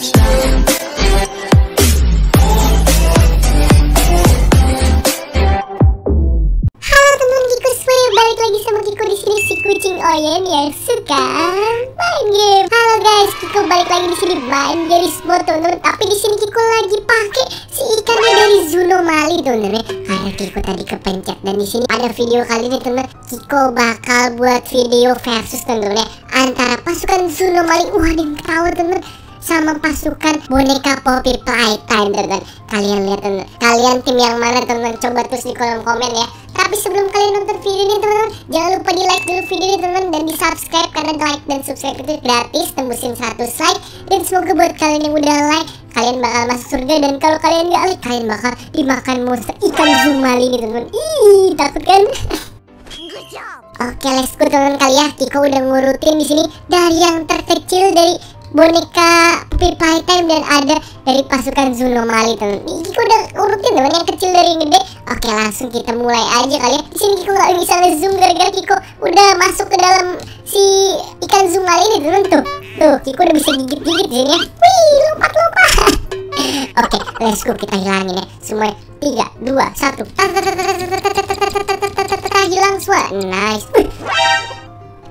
Halo teman Kiku Square, balik lagi sama Kiko di sini si kucing Oyen yang suka main game. Halo guys, Kiko balik lagi di sini main garis mode teman-teman. Tapi di sini Kiko lagi pakai si ikannya dari Zuno Mali teman-teman ya. Karena Kiko tadi kepencet dan di sini ada video kali ini teman. Kiko bakal buat video versus teman-teman ya antara pasukan Zuno Mali. Wah, yang ketawa teman sama pasukan boneka Poppy Playtime teman-teman Kalian lihat teman Kalian tim yang mana teman-teman? Coba tulis di kolom komen ya. Tapi sebelum kalian nonton video ini teman-teman Jangan lupa di like dulu video ini teman-teman Dan di subscribe Karena like dan subscribe itu gratis Tembusin 100 like Dan semoga buat kalian yang udah like Kalian bakal masuk surga Dan kalau kalian gak like Kalian bakal dimakan monster ikan zumali ini teman-teman. Ih takut kan? Oke, let's go teman-teman kali ya. Kiko udah ngurutin di sini. Dari yang terkecil dari boneka Puppy Playtime dan ada dari pasukan Zuno Mali teman. Kiko udah urutin teman yang kecil dari yang gede. Oke, langsung kita mulai aja kali ya. Di sini Kiko nggak bisa ngezoom gara-gara Kiko udah masuk ke dalam si ikan zoom Mali ini teman tuh. Tuh, Kiko udah bisa gigit-gigit sini ya. Wih, lompat-lompat. Oke, let's go kita hilangin ya. Semua tiga, dua, satu. Hilang semua. Nice.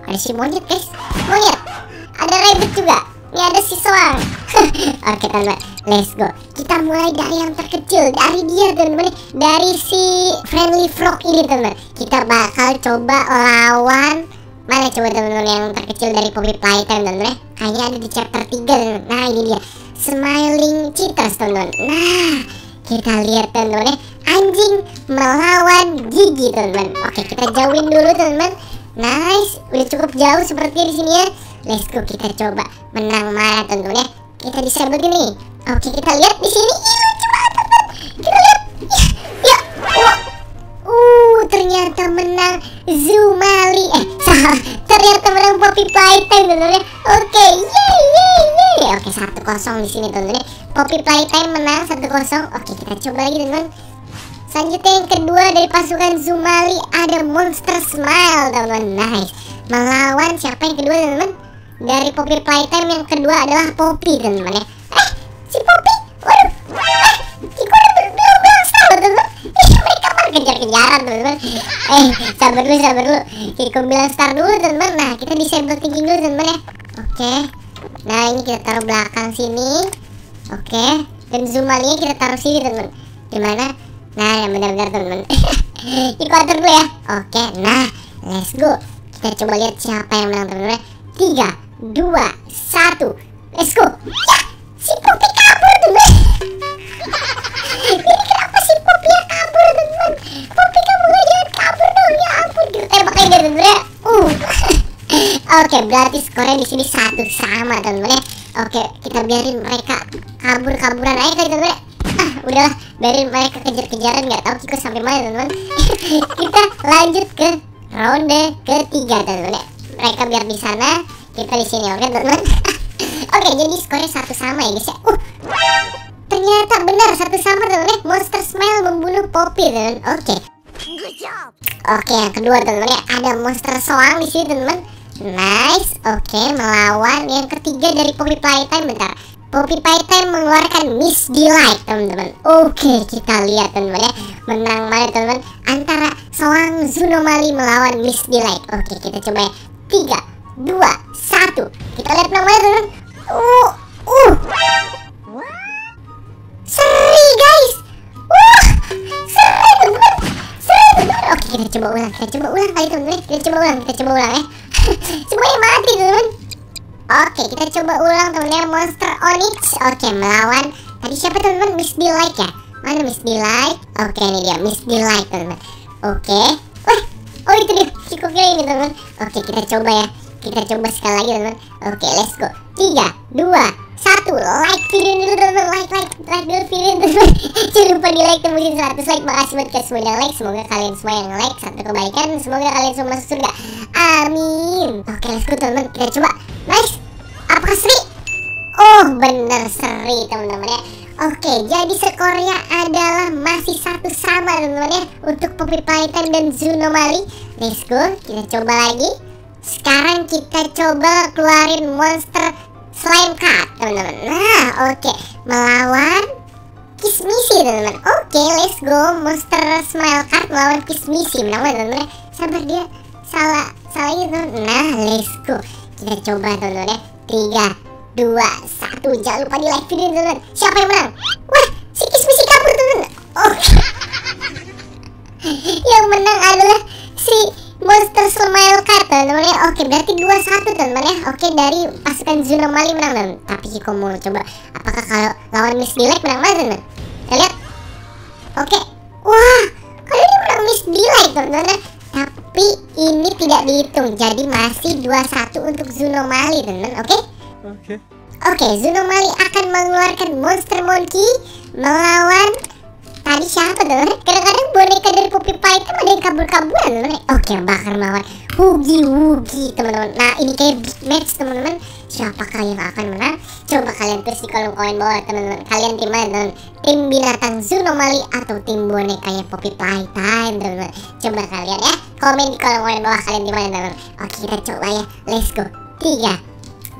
Ada si monyet guys. Monyet. Ada rabbit juga. Ini ada si soang. Oke teman-teman, let's go. Kita mulai dari yang terkecil, dari dia teman-teman, dari si friendly frog ini teman-teman. Kita bakal coba lawan mana coba teman-teman yang terkecil dari Poppy Playtime teman-teman. Kayaknya ada di chapter 3 teman-teman. Nah ini dia, Smiling Cheetahs teman-teman. Nah kita lihat teman-teman anjing melawan gigi teman-teman oke kita jauhin dulu teman-teman nice udah cukup jauh seperti di sini ya let's go kita coba menang teman-teman ya kita disable gini oke kita lihat di sini. Ih, lucu banget kita lihat. Ya, ya. Uh ternyata menang Zumali. Eh salah. Ternyata menang Poppy Playtime teman-teman. Oke yeay yeay yeay oke satu kosong di sini teman-teman. Poppy Playtime menang 1-0 Oke kita coba lagi teman-teman. Selanjutnya yang kedua dari pasukan Zumali Ada Monster Smile teman-teman. Nice. Melawan siapa yang kedua teman-teman Dari Poppy Playtime yang kedua adalah Poppy teman-teman ya. Eh si Poppy? Waduh. Eh Kiko udah bilang-bilang salah teman-teman? Mereka malah kejar-kejaran teman-teman. Eh sabar dulu sabar dulu. Kiko bilang star dulu teman-teman. Nah kita disable thinking dulu teman-teman ya. Oke. Nah ini kita taruh belakang sini. Oke, dan zoom nya kita taruh sini teman. Gimana? Nah, yang benar-benar teman. Kita atur dulu ya. Oke, nah, let's go. Kita coba lihat siapa yang menang teman-teman. Tiga, dua, satu, let's go. Ya, si Poppy kabur teman. Ini kenapa si Poppy ya kabur teman? Poppy kamu nggak jangan kabur dong ya ampun. Kita tembak aja teman ya. Uh. Oke, berarti skornya di sini satu sama teman-teman ya. Oke, kita biarin mereka kabur-kaburan aja kali teman-teman. Ah, udahlah, biarin mereka kejar-kejaran nggak tahu Kiko sampai mana teman-teman. kita lanjut ke ronde ketiga teman-teman. Mereka biar di sana, kita di sini oke teman-teman. oke, jadi skornya satu sama ya guys ya. Uh, ternyata benar satu sama teman-teman. Monster Smile membunuh Poppy teman. Oke. Oke, yang kedua teman-teman ya, ada monster soang di sini teman-teman. Nice, oke melawan yang ketiga dari Poppy Playtime bentar. Poppy Playtime mengeluarkan Miss Delight teman-teman. Oke kita lihat teman-teman ya menang mana teman-teman antara Soang Zunomali melawan Miss Delight. Oke kita coba ya tiga dua satu. Kita lihat namanya teman-teman. Uh uh. Seri guys. Wah seri teman-teman. Seri teman-teman. Oke kita coba ulang kita coba ulang kali teman-teman. Kita coba ulang kita coba ulang ya. Semuanya mati teman Oke kita coba ulang temennya Monster Onyx. Oke melawan. Tadi siapa teman-teman? Miss Delight ya? Mana Miss Delight? Oke ini dia Miss Delight teman Oke. Wah Oh itu dia. Kiko kira ini teman Oke kita coba ya Kita coba sekali lagi teman Oke let's go. Tiga Dua Satu. Like video ini dulu teman Like like Like dulu video ini teman Jangan lupa di like tembusin 100 like Makasih buat kalian semua yang like. Semoga kalian semua yang like Satu kebaikan. Semoga kalian semua masuk surga. Amin. Oke let's go teman Kita coba. Nice Apakah seri? Oh bener seri teman-teman ya. Oke jadi skornya adalah masih satu sama teman-teman ya Untuk Poppy Playtime dan Zunomali Let's go. Kita coba lagi kita coba keluarin monster slime cut teman-teman Nah Oke, melawan Kismisi teman-teman. Oke, let's go. Monster Smile Card melawan Kismisi. Menang teman-teman. Sabar dia. Salah, salah itu. Nah, let's go. Kita coba teman-teman ya. Tiga, dua, satu. Jangan lupa di like video teman-teman. Siapa yang menang? Wah, si Kismisi kabur teman-teman. Oke. yang menang adalah si Monster Smile Card teman-teman ya Oke berarti 2-1 teman-teman ya. Oke dari pasukan Zunomali menang teman Tapi Kiko mau coba Apakah kalau lawan Miss Dilek menang mana teman Kita lihat. Oke. Wah Kali ini menang Miss Dilek teman-teman? Tapi ini tidak dihitung Jadi masih 2-1 untuk Zunomali teman-teman Oke? Oke. Oke Zunomali akan mengeluarkan Monster Monkey Melawan tadi siapa tuh? Kadang-kadang boneka dari Poppy Pie itu ada yang kabur-kaburan teman Oke, bakar melawan Hugi Wugi teman-teman. Nah ini kayak big match teman-teman. Siapakah yang akan menang? Coba kalian tulis di kolom komen bawah teman-teman. Kalian tim mana teman? Tim binatang Zunomali atau tim boneka yang Poppy Playtime teman-teman. Coba kalian ya komen di kolom komen bawah kalian tim mana teman-teman. Oke kita coba ya. Let's go. Tiga,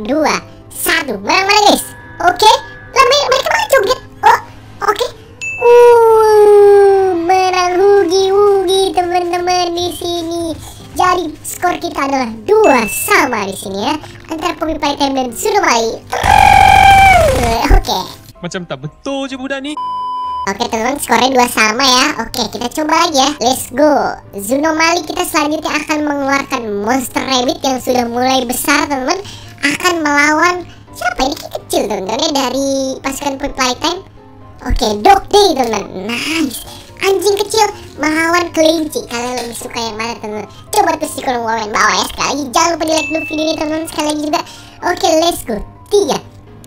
dua, satu. Menang-menang guys. Oke. Lah kita adalah dua sama di sini ya antara Poppy Playtime dan Surumai. Oke. Okay. Macam tak betul je budak ni. Oke teman-teman skornya dua sama ya Oke kita coba lagi ya Let's go Zunomali kita selanjutnya akan mengeluarkan Monster Rabbit yang sudah mulai besar teman-teman Akan melawan Siapa ini kecil teman-teman ya Dari pasukan Poppy Playtime Oke, okay, dog day teman. Nice. Anjing kecil melawan kelinci. Kalian lebih suka yang mana teman? Coba tulis di kolom komen bawah ya. Sekali lagi jangan lupa di like dulu video ini teman. Sekali lagi juga. Oke, okay, let's go. Tiga,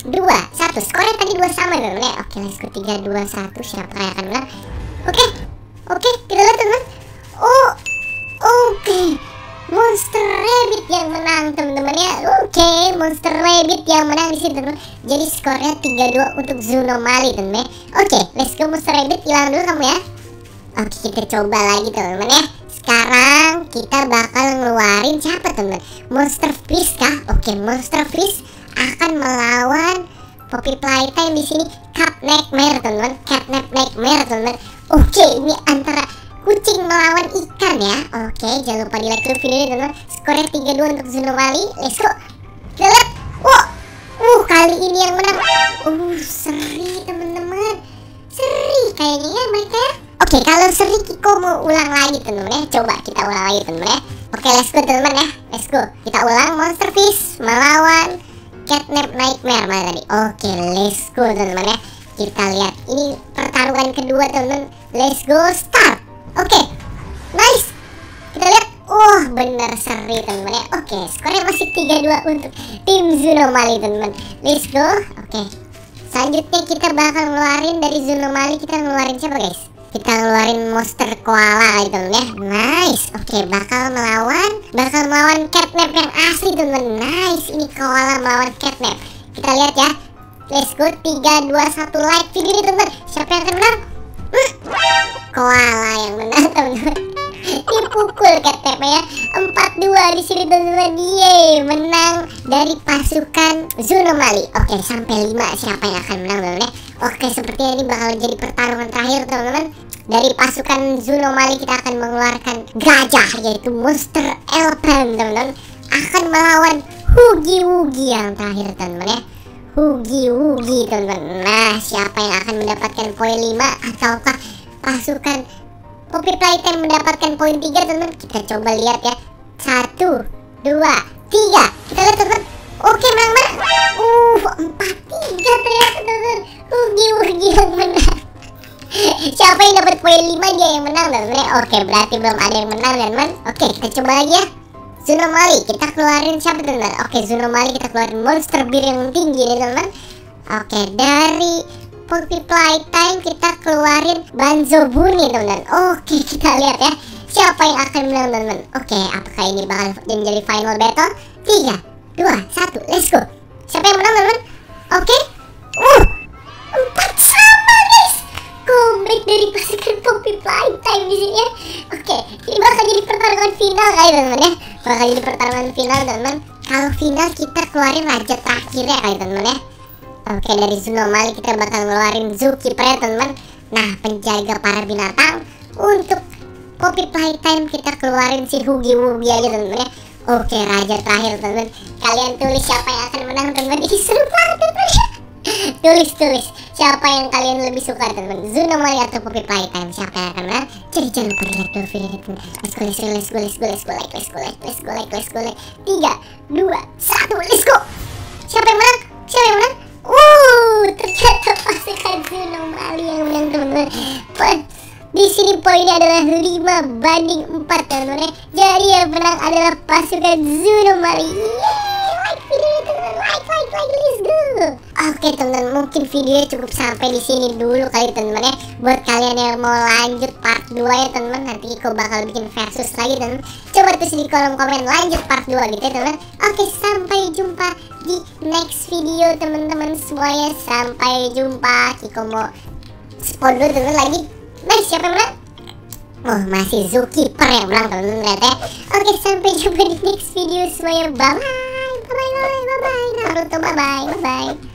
dua, satu. Skornya tadi dua sama teman ya. Oke, okay, let's go. Tiga, dua, satu. Siapa yang akan menang? Oke, okay. oke. Okay, kita lihat teman. Oh, oke. Okay. Monster Rabbit yang menang teman-teman ya Oke okay, Monster Rabbit yang menang di sini teman-teman Jadi skornya 3-2 untuk Zunomali teman-teman ya Oke okay, let's go Monster Rabbit hilang dulu kamu ya Oke kita coba lagi teman-teman ya. Sekarang kita bakal ngeluarin siapa teman-teman? Monster Fish kah? Oke Monster Fish akan melawan Poppy Playtime di sini. Cat Nightmare teman-teman. Cat Nightmare teman-teman. Oke ini antara kucing melawan ikan ya. Oke jangan lupa di like dulu video ini teman Skornya 3-2 untuk Zunomali Let's go. Kita lihat Wow. Uh kali ini yang menang. Uh seri teman-teman. Seri kayaknya ya mereka Oke kalau seri Kiko mau ulang lagi teman-teman ya Coba kita ulang lagi teman-teman ya Oke let's go teman-teman ya Let's go Kita ulang Monster Fish melawan Catnap Nightmare mana tadi Oke let's go teman-teman ya Kita lihat Ini pertarungan kedua teman-teman Let's go start Oke, okay. nice. Kita lihat. Wah, oh, benar seri teman-teman ya. Oke, okay, skornya masih 3-2 untuk tim Zunomali teman-teman. Let's go. Oke. Okay. Selanjutnya kita bakal ngeluarin dari Zunomali kita ngeluarin siapa guys? Kita ngeluarin monster koala gitu ya. Nice. Oke, okay, bakal melawan bakal melawan catnap yang asli teman-teman. Nice. Ini koala melawan catnap. Kita lihat ya. Let's go 3 2 1 like video ini teman-teman. Siapa yang akan menang? koala yang menang teman-teman dipukul KTP ya 4-2 di sini teman-teman Yeay menang dari pasukan Zunomali Oke sampai 5 siapa yang akan menang teman-teman ya Oke sepertinya ini bakal jadi pertarungan terakhir teman-teman. Dari pasukan Zunomali kita akan mengeluarkan gajah yaitu monster elephant teman-teman. Akan melawan Hugi Wugi yang terakhir teman-teman ya. Hugi Wugi teman-teman. Nah siapa yang akan mendapatkan poin 5 Ataukah pasukan Poppy Playtime mendapatkan poin 3 teman-teman? Kita coba lihat ya. Satu Dua Tiga. Kita lihat teman-teman Oke menang-menang Uh empat tiga ternyata teman-teman. Hugi Wugi yang menang Siapa yang dapat poin 5 dia yang menang teman-teman. Oke berarti belum ada yang menang teman-teman. Oke kita coba lagi ya. Zunomali kita keluarin siapa teman-teman? Oke Zunomali kita keluarin monster bir yang tinggi nih teman-teman. Oke dari Poppy Playtime kita keluarin Banzo Bunny teman-teman. Oke kita lihat ya. Siapa yang akan menang teman-teman? Oke apakah ini bakal menjadi final battle? 3, 2, 1 let's go. Siapa yang menang teman-teman? Oke. Uh Empat sama guys. Comeback dari pasukan Poppy Playtime di sini ya. Oke ini bakal jadi pertarungan final kali teman-teman ya. Bakal jadi pertarungan final teman-teman. Kalau final kita keluarin raja terakhir ya kali teman-teman ya. Oke dari Zunomali kita bakal ngeluarin Zookeeper ya teman-teman. Nah penjaga para binatang Untuk Poppy Playtime kita keluarin si Hugi Wugi aja teman-teman ya Oke raja terakhir teman-teman. Kalian tulis siapa yang akan menang teman-teman. Ini seru banget teman-teman. Tulis tulis. Siapa yang kalian lebih suka teman-teman? Zunomali atau Poppy Playtime Siapa yang akan menang? Jadi jangan lupa di like dulu video ini teman Let's go let's go let's go let's go let's go like let's go like let's go like let's go like. Tiga Dua Satu Let's go. Siapa yang menang? Siapa yang menang? Uh, ternyata pasukan Zunomali yang menang teman-teman. Di sini poinnya adalah 5 banding 4 teman-teman. Jadi yang menang adalah pasukan Zunomali. Yeay, like video teman-teman, like like like let's go. Oke teman-teman, mungkin video cukup sampai di sini dulu kali teman-teman ya. Buat kalian yang mau lanjut part 2 ya teman-teman, nanti Iko bakal bikin versus lagi teman-teman. Coba tulis di kolom komen lanjut part 2 gitu ya teman-teman. Oke, sampai jumpa di next video teman-teman semuanya sampai jumpa Kiko mau spawn dulu teman lagi nice siapa yang menang Oh masih Zookeeper yang menang teman-teman ternyata ya. Oke sampai jumpa di next video. Semuanya bye bye bye bye bye bye Naruto bye bye bye bye